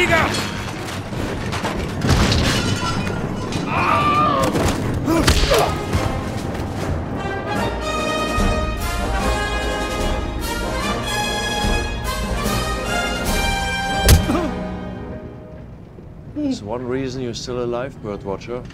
Liga! There's one reason you're still alive, Birdwatcher.